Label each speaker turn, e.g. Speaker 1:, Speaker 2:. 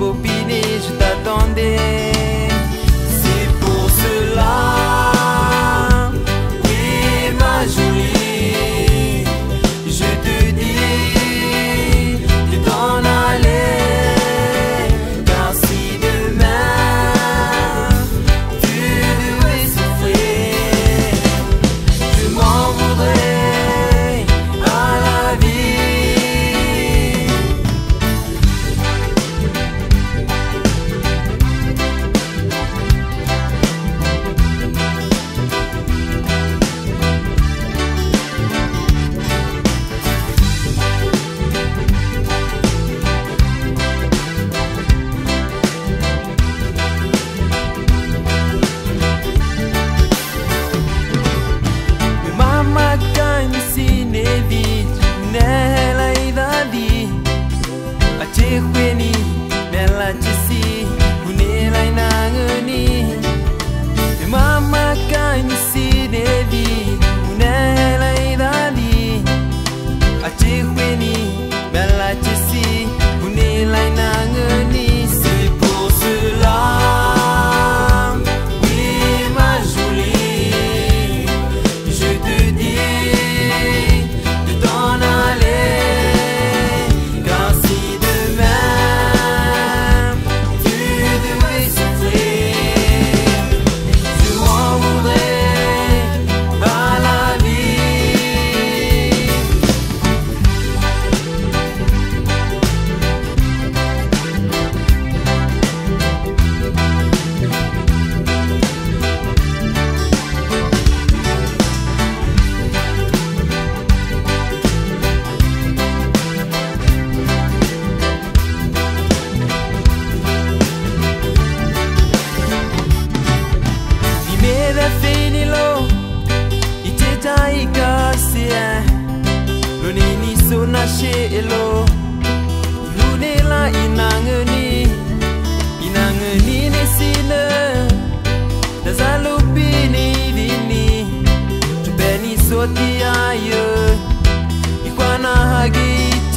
Speaker 1: vos je t'attendais. shelo Yunela inangeni Inangeni nesine Nazalupini dini Tupeni soti ayo Ikwana hagiti